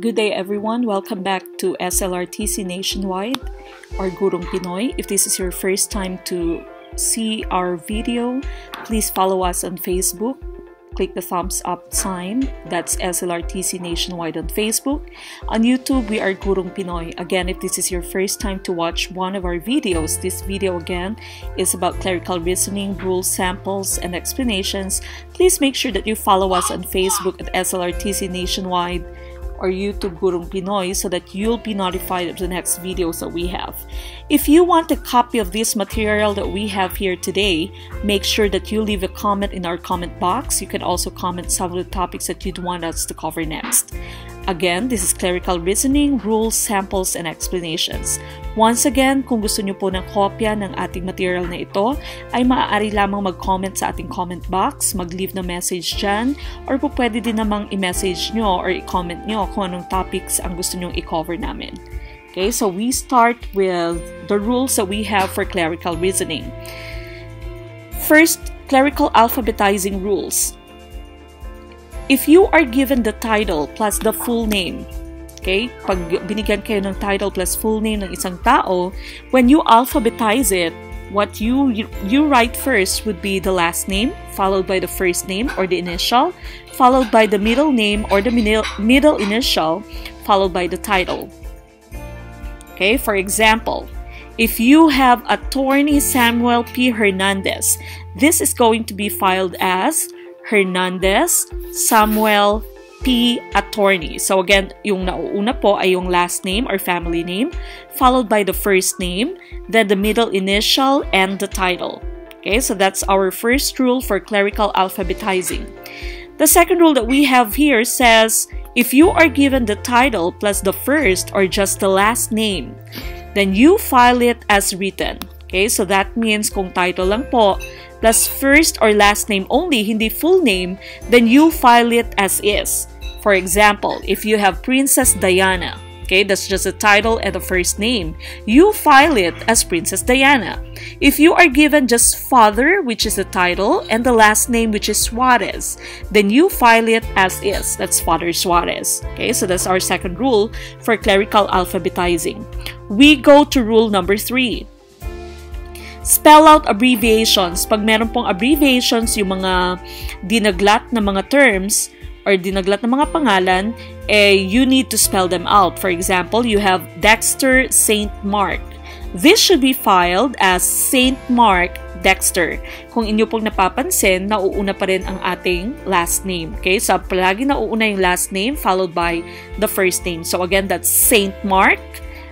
Good day everyone, welcome back to SLRTC Nationwide or Gurong Pinoy. If this is your first time to see our video, please follow us on Facebook. Click the thumbs up sign, that's SLRTC Nationwide on Facebook. On YouTube, we are Gurong Pinoy. Again, if this is your first time to watch one of our videos, this video again is about clerical reasoning, rules, samples, and explanations. Please make sure that you follow us on Facebook at SLRTC Nationwide or YouTube Gurong Pinoy so that you'll be notified of the next videos that we have. If you want a copy of this material that we have here today, make sure that you leave a comment in our comment box. You can also comment some of the topics that you'd want us to cover next. Again, this is clerical reasoning, rules, samples, and explanations. Once again, kung gusto nyo po ng kopya ng ating material na ito, ay maaari lamang mag-comment sa ating comment box, mag-leave na message dyan, or po pwede din namang i-message nyo or i-comment nyo kung anong topics ang gusto nyong i-cover namin. Okay, so we start with the rules that we have for clerical reasoning. First, clerical alphabetizing rules. If you are given the title plus the full name, okay, pag binigyan kayo ng title plus full name ng isang tao, when you alphabetize it, what you, you write first would be the last name, followed by the first name or the initial, followed by the middle name or the middle, middle initial, followed by the title. Okay, for example, if you have attorney Samuel P. Hernandez, this is going to be filed as Hernandez Samuel P. Attorney. So again, yung nauuna po ay yung last name or family name, followed by the first name, then the middle initial, and the title. Okay, so that's our first rule for clerical alphabetizing. The second rule that we have here says, if you are given the title plus the first or just the last name, then you file it as written. Okay, so that means kung title lang po, plus first or last name only, hindi full name, then you file it as is. For example, if you have Princess Diana, okay, that's just a title and a first name, you file it as Princess Diana. If you are given just father, which is the title, and the last name, which is Suarez, then you file it as is. That's Father Suarez. Okay, so that's our second rule for clerical alphabetizing. We go to rule number three. Spell out abbreviations. Pag meron pong abbreviations, yung mga dinaglat na mga terms or dinaglat na mga pangalan, eh, you need to spell them out. For example, you have Dexter St. Mark. This should be filed as St. Mark Dexter. Kung inyo pong napapansin, nauuna pa rin ang ating last name. Okay? So, palagi nauuna yung last name followed by the first name. So, again, that's St. Mark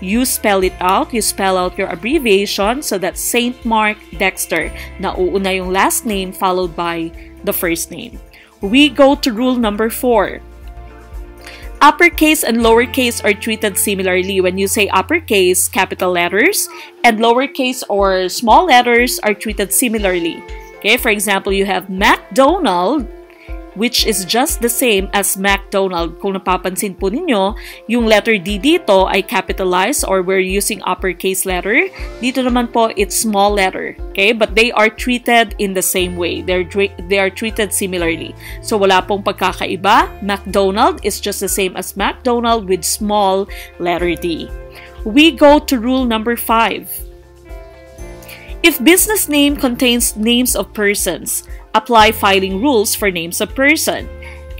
you spell it out, you spell out your abbreviation so that St. Mark Dexter, nauuna yung last name followed by the first name. We go to rule number four. Uppercase and lowercase are treated similarly. When you say uppercase, capital letters, and lowercase or small letters are treated similarly. Okay, for example, you have McDonald, which is just the same as McDonald. Kung napapansin po ninyo, yung letter D dito ay capitalized or we're using uppercase letter. Dito naman po, it's small letter. Okay? But they are treated in the same way. They're, they are treated similarly. So wala pong pagkakaiba. McDonald is just the same as McDonald with small letter D. We go to rule number 5. If business name contains names of persons, apply filing rules for names of person.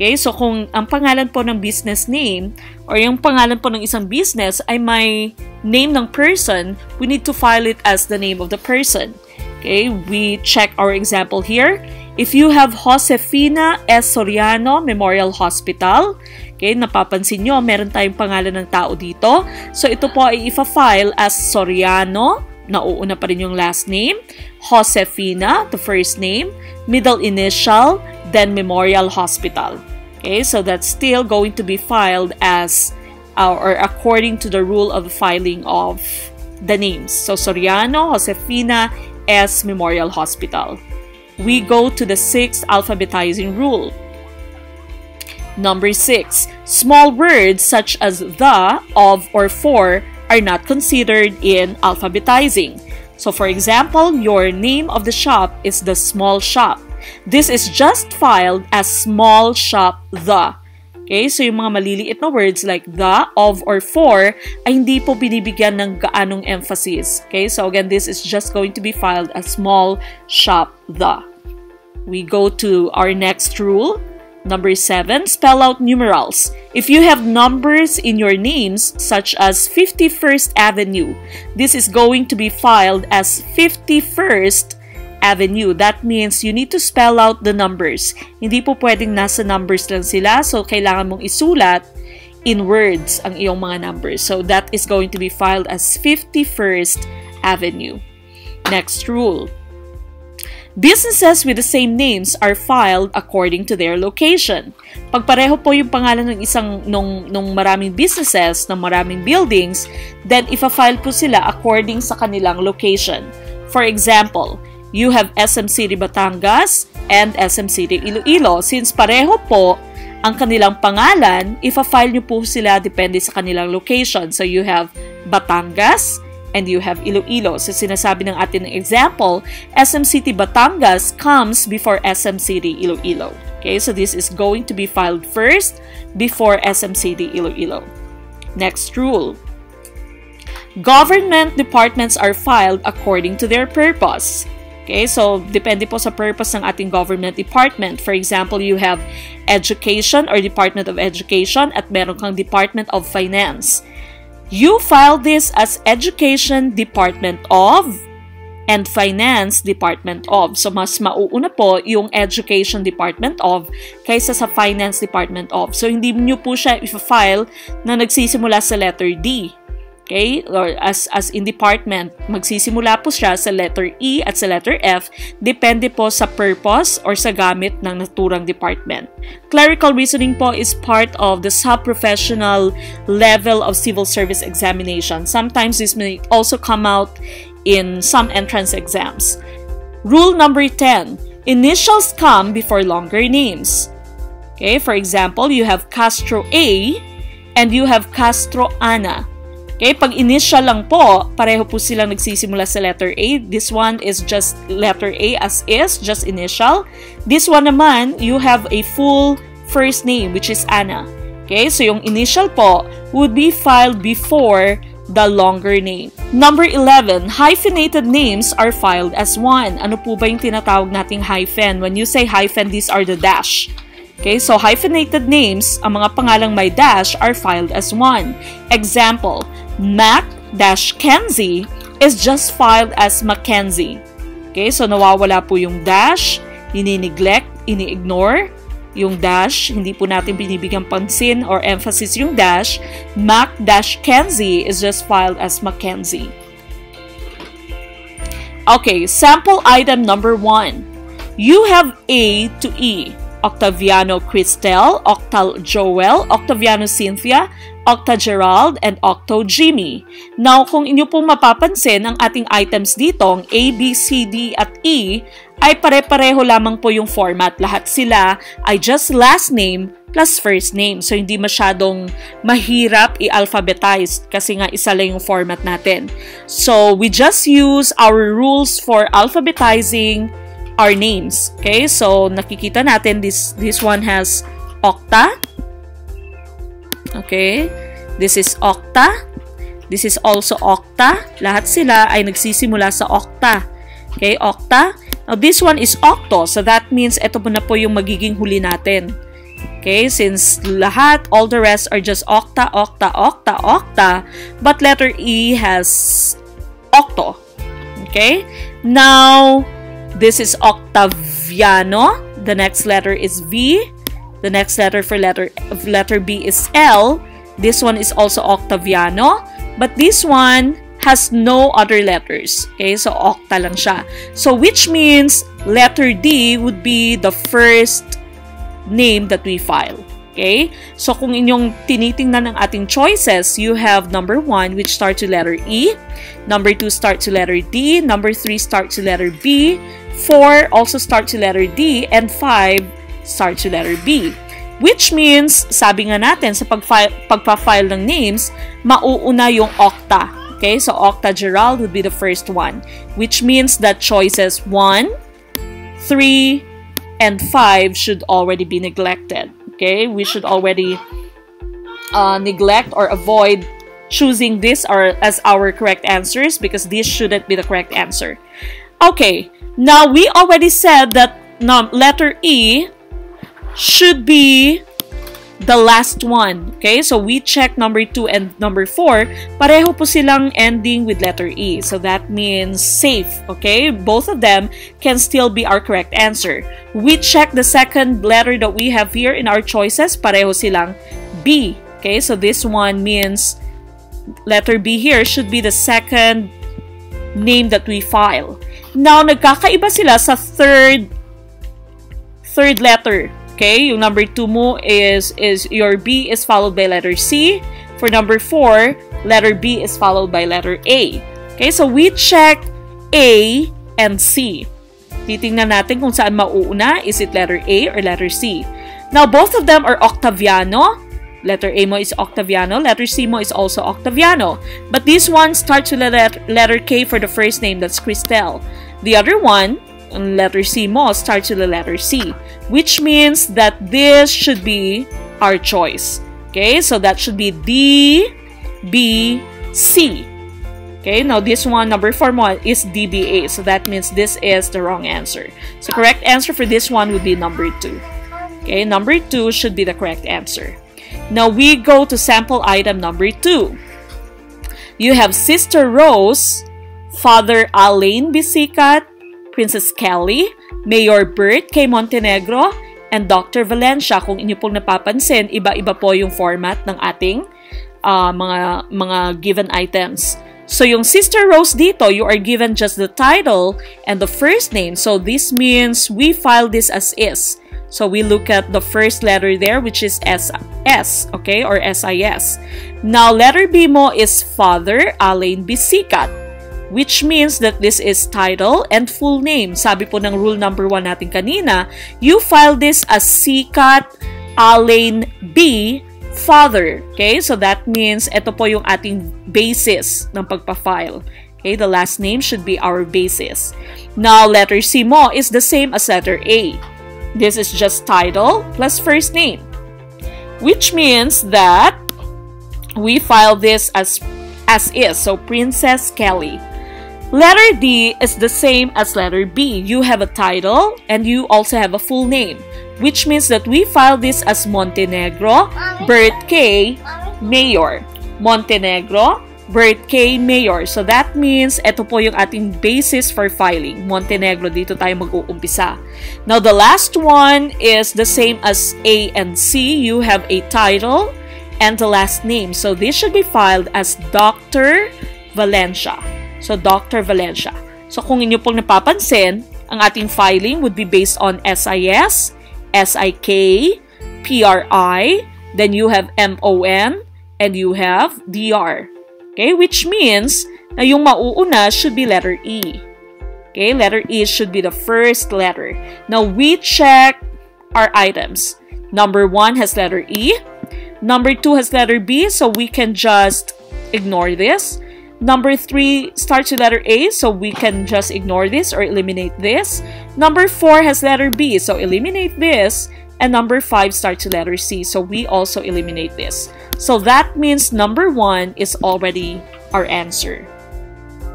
Okay, so kung ang pangalan po ng business name or yung pangalan po ng isang business ay may name ng person, we need to file it as the name of the person. Okay, we check our example here. If you have Josefina S. Soriano Memorial Hospital, okay, napapansin nyo, meron tayong pangalan ng tao dito. So ito po ay ifa-file as Soriano nauuna pa rin yung last name, Josefina, the first name, middle initial, then Memorial Hospital. Okay, so that's still going to be filed as uh, or according to the rule of filing of the names. So Soriano, Josefina, S. Memorial Hospital. We go to the sixth alphabetizing rule. Number six, small words such as the, of, or for are not considered in alphabetizing. So for example, your name of the shop is the small shop. This is just filed as small shop the. Okay, so yung mga maliliit na words like the, of, or for ay hindi po binibigyan ng gaanong emphasis. Okay, so again, this is just going to be filed as small shop the. We go to our next rule. Number seven, spell out numerals. If you have numbers in your names, such as 51st Avenue, this is going to be filed as 51st Avenue. That means you need to spell out the numbers. Hindi po pwedeng nasa numbers lang sila, so kailangan mong isulat in words ang iyong mga numbers. So that is going to be filed as 51st Avenue. Next rule. Businesses with the same names are filed according to their location. Pag pareho po yung pangalan ng isang nung, nung maraming businesses, ng maraming buildings, then ifa-file po sila according sa kanilang location. For example, you have SM City Batangas and SM City Iloilo. Since pareho po ang kanilang pangalan, ifa-file nyo po sila depende sa kanilang location. So you have Batangas and you have Iloilo. So sinasabi ng atin ng example, SM City Batangas comes before SM City Iloilo. Okay, so this is going to be filed first before SM City Iloilo. Next rule. Government departments are filed according to their purpose. Okay, so depende po sa purpose ng ating government department. For example, you have education or Department of Education at meron kang Department of Finance. You file this as Education Department of and Finance Department of. So, mas mauuna po yung Education Department of kaysa sa Finance Department of. So, hindi nyo po siya i-file na nagsisimula sa letter D. Okay? Or as, as in department, magsisimula po siya sa letter E at sa letter F, depende po sa purpose or sa gamit ng naturang department. Clerical reasoning po is part of the sub-professional level of civil service examination. Sometimes this may also come out in some entrance exams. Rule number 10. Initials come before longer names. Okay, for example, you have Castro A and you have Castro Ana. Okay, pag initial lang po, pareho po silang nagsisimula sa letter A. This one is just letter A as is, just initial. This one naman, you have a full first name, which is Anna. Okay, so yung initial po would be filed before the longer name. Number 11, hyphenated names are filed as one. Ano po ba yung tinatawag nating hyphen? When you say hyphen, these are the dash. Okay, so hyphenated names, ang mga pangalang may dash are filed as one. Example, Mac-Kenzie is just filed as Mackenzie. Okay, so nawawala po yung dash, ini-neglect, ini-ignore yung dash, hindi po natin binibigyan pansin or emphasis yung dash. Mac-Kenzie is just filed as Mackenzie. Okay, sample item number one. You have A to E. Octaviano Cristel, Octal Joel, Octaviano Cynthia, Octa Gerald, and Octo Jimmy. Now, kung inyo pong mapapansin, ang ating items dito, ang A, B, C, D, at E, ay pare-pareho lamang po yung format. Lahat sila ay just last name plus first name. So, hindi masyadong mahirap i-alphabetize kasi nga isa lang yung format natin. So, we just use our rules for alphabetizing our names. Okay, so nakikita natin this this one has octa. Okay, this is octa. This is also octa. Lahat sila ay nagsisimula sa octa. Okay, octa. Now this one is octo, so that means ito po na po yung magiging huli natin. Okay, since lahat, all the rest are just octa, octa, octa, octa, but letter E has octo. Okay, now This is Octaviano. The next letter is V. The next letter for letter letter B is L. This one is also Octaviano. But this one has no other letters. Okay, so octa lang siya. So which means letter D would be the first name that we file. Okay? So, kung inyong tinitingnan ng ating choices, you have number 1, which starts with letter E. Number 2 starts with letter D. Number 3 starts with letter B. 4 also starts with letter D. And 5 starts with letter B. Which means, sabi nga natin, sa pagpa-file ng names, mauuna yung octa. Okay? So, octa Gerald would be the first one. Which means that choices 1, 3, and 5 should already be neglected. Okay, we should already uh, neglect or avoid choosing this or as our correct answers because this shouldn't be the correct answer. Okay, now we already said that no, letter E should be the last one. Okay, so we check number 2 and number 4. Pareho po silang ending with letter E. So that means safe. Okay, both of them can still be our correct answer. We check the second letter that we have here in our choices. Pareho silang B. Okay, so this one means letter B here should be the second name that we file. Now, nagkakaiba sila sa third third letter. Okay, yung number 2 mo is, is your B is followed by letter C. For number 4, letter B is followed by letter A. Okay, so we check A and C. Titingnan natin kung saan mauuna. Is it letter A or letter C? Now, both of them are Octaviano. Letter A mo is Octaviano. Letter C mo is also Octaviano. But this one starts with letter, letter K for the first name. That's Cristel. The other one um, letter C mo starts with the letter C, which means that this should be our choice. Okay, so that should be D, B, C. Okay, now this one, number 4 mo, is DBA. So that means this is the wrong answer. So correct answer for this one would be number 2. Okay, number 2 should be the correct answer. Now we go to sample item number 2. You have Sister Rose, Father Alain Bisikat, Princess Kelly, Mayor Bert K. Montenegro, and Dr. Valencia. Kung inyo pong napapansin, iba-iba po yung format ng ating uh, mga, mga given items. So yung Sister Rose dito, you are given just the title and the first name. So this means we file this as is. So we look at the first letter there, which is S, S okay, or SIS. Now, letter B mo is Father Alain Bisikat which means that this is title and full name. Sabi po ng rule number 1 natin kanina, you file this as Sikat Alain B father. Okay? So that means ito po yung ating basis ng pagpa-file. Okay? The last name should be our basis. Now, letter C mo is the same as letter A. This is just title plus first name. Which means that we file this as as is. So, Princess Kelly. Letter D is the same as letter B. You have a title and you also have a full name, which means that we file this as Montenegro, Bert K, Mayor. Montenegro, K. Mayor. So that means ito po yung ating basis for filing. Montenegro, dito tayo mag-uumpisa. Now the last one is the same as A and C. You have a title and the last name. So this should be filed as Dr. Valencia. So, Dr. Valencia. So, kung inyo pong napapansin, ang ating filing would be based on SIS, SIK, PRI, then you have MON, and you have DR. Okay, which means na yung mauuna should be letter E. Okay, letter E should be the first letter. Now, we check our items. Number 1 has letter E. Number 2 has letter B, so we can just ignore this. Number 3 starts with letter A, so we can just ignore this or eliminate this. Number 4 has letter B, so eliminate this. And number 5 starts with letter C, so we also eliminate this. So that means number 1 is already our answer.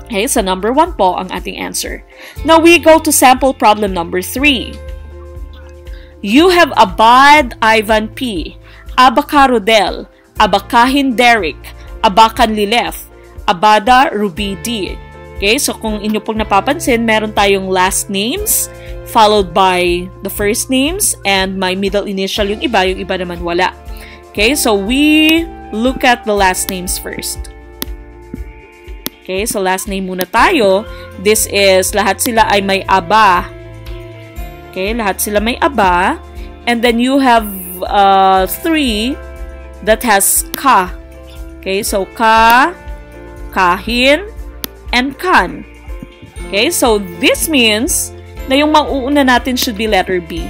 Okay, so number 1 po ang ating answer. Now we go to sample problem number 3. You have Abad Ivan P, Abaka Rodel, Abakahin Derek, Abakan Lilef, Abada Rubidi. Okay, so kung inyo pong napapansin, meron tayong last names followed by the first names and my middle initial yung iba, yung iba naman wala. Okay, so we look at the last names first. Okay, so last name muna tayo. This is, lahat sila ay may aba. Okay, lahat sila may aba. And then you have uh, three that has ka. Okay, so ka, kahin, and kan. Okay, so this means na yung mauuna natin should be letter B.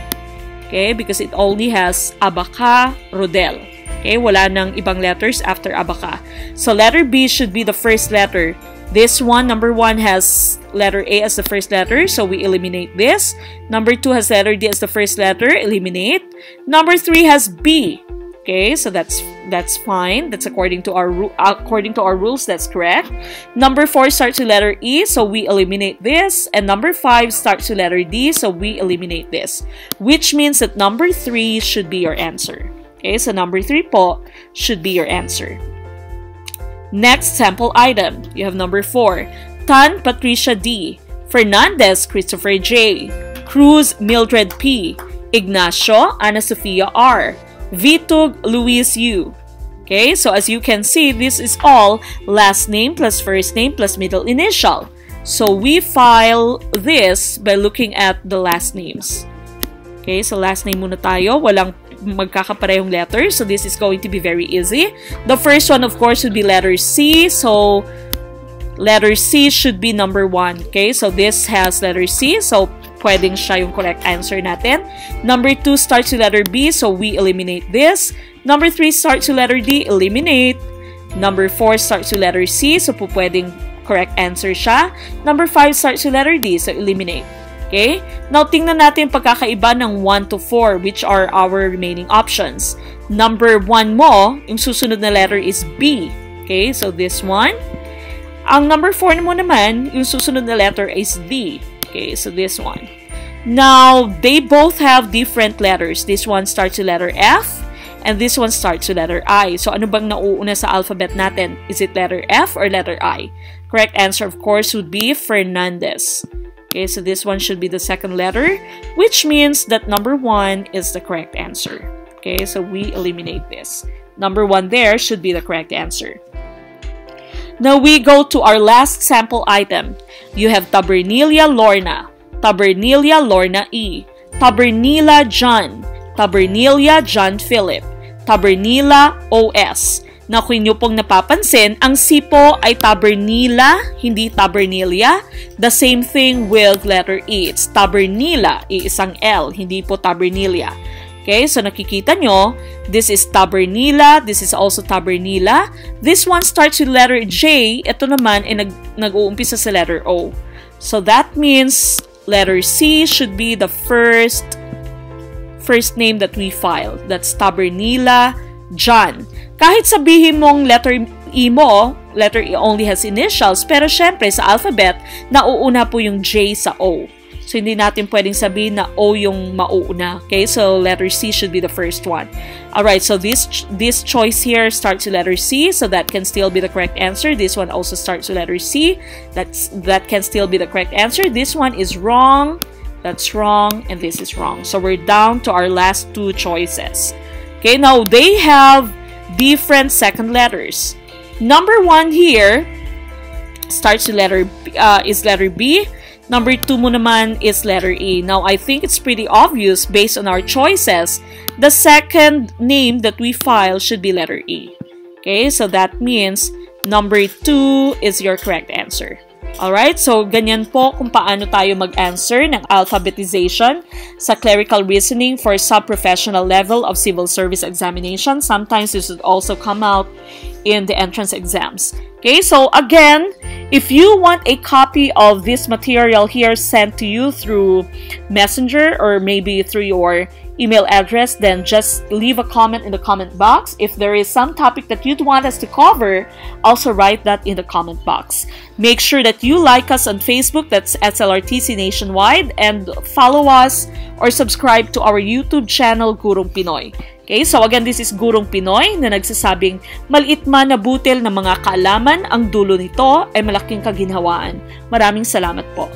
Okay, because it only has abaka, rodel. Okay, wala nang ibang letters after abaka. So letter B should be the first letter This one, number one, has letter A as the first letter, so we eliminate this. Number two has letter D as the first letter, eliminate. Number three has B. Okay, so that's that's fine. That's according to our according to our rules. That's correct. Number four starts with letter E, so we eliminate this. And number five starts with letter D, so we eliminate this. Which means that number three should be your answer. Okay, so number three po should be your answer. Next sample item, you have number 4, Tan Patricia D, Fernandez Christopher J, Cruz Mildred P, Ignacio Ana Sofia R, Vitug Luis U. Okay, so as you can see, this is all last name plus first name plus middle initial. So we file this by looking at the last names. Okay, so last name muna tayo. Walang magkakaparehong letters. So this is going to be very easy. The first one, of course, would be letter C. So letter C should be number 1. Okay, so this has letter C. So pwedeng siya yung correct answer natin. Number 2 starts with letter B. So we eliminate this. Number 3 starts with letter D. Eliminate. Number 4 starts with letter C. So pwedeng correct answer siya. Number 5 starts with letter D. So eliminate. Okay? Now, tingnan natin pagkakaiba ng 1 to 4, which are our remaining options. Number 1 mo, yung susunod na letter is B. Okay? So, this one. Ang number 4 mo naman, yung susunod na letter is D. Okay? So, this one. Now, they both have different letters. This one starts with letter F, and this one starts with letter I. So, ano bang nauuna sa alphabet natin? Is it letter F or letter I? Correct answer, of course, would be Fernandez. Okay, so this one should be the second letter, which means that number one is the correct answer. Okay, so we eliminate this. Number one there should be the correct answer. Now we go to our last sample item. You have Tabernilia lorna, Tabernilia lorna E, Tabernilia John, Tabernilia John Philip, Tabernilia OS, na kung inyo pong napapansin, ang sipo ay tabernila, hindi tabernilia. The same thing with letter E. It's tabernila, iisang L, hindi po tabernilia. Okay, so nakikita nyo, this is tabernila, this is also tabernila. This one starts with letter J, ito naman ay nag, nag-uumpisa sa letter O. So that means letter C should be the first first name that we filed. That's tabernila John. Kahit sabihin mong letter E mo, letter E only has initials, pero syempre sa alphabet, nauuna po yung J sa O. So, hindi natin pwedeng sabihin na O yung mauuna. Okay? So, letter C should be the first one. Alright, so this this choice here starts with letter C, so that can still be the correct answer. This one also starts with letter C. That's, that can still be the correct answer. This one is wrong, that's wrong, and this is wrong. So, we're down to our last two choices. Okay, now they have different second letters. Number one here starts with letter uh, is letter B. Number two mo naman is letter E. Now, I think it's pretty obvious based on our choices. The second name that we file should be letter E. Okay, so that means number two is your correct answer. Alright, so ganyan po kung paano tayo mag-answer ng alphabetization sa clerical reasoning for sub-professional level of civil service examination. Sometimes this would also come out in the entrance exams. Okay, so again, if you want a copy of this material here sent to you through Messenger or maybe through your email address, then just leave a comment in the comment box. If there is some topic that you'd want us to cover, also write that in the comment box. Make sure that you like us on Facebook, that's SLRTC Nationwide, and follow us or subscribe to our YouTube channel, Gurong Pinoy. Okay, so again, this is Gurong Pinoy na nagsasabing maliit man na butil ng mga kaalaman, ang dulo nito ay malaking kaginhawaan. Maraming salamat po.